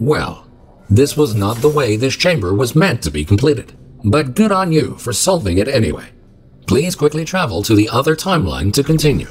Well, this was not the way this chamber was meant to be completed, but good on you for solving it anyway. Please quickly travel to the other timeline to continue.